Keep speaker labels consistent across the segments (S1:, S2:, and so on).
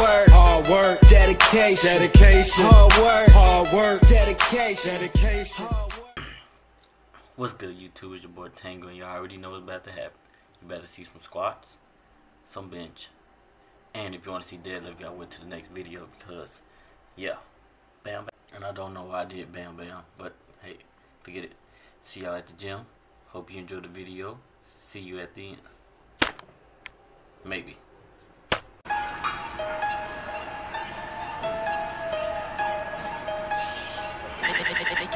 S1: work,
S2: hard work,
S1: dedication,
S2: dedication,
S1: hard work,
S2: hard work,
S1: dedication,
S2: dedication.
S3: What's good, YouTube? It's your boy Tango, and y'all already know what's about to happen. You better see some squats, some bench, and if you want to see deadlift, y'all wait to the next video because, yeah, bam, bam. And I don't know why I did bam, bam, but hey, forget it. See y'all at the gym. Hope you enjoyed the video. See you at the end. Maybe.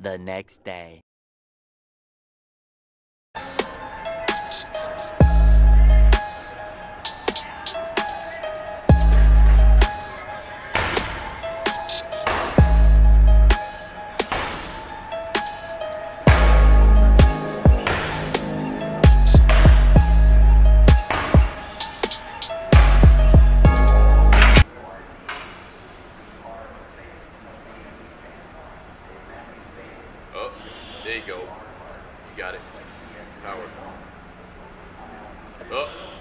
S4: the next day.
S5: There you go. You got it. Power. Oh.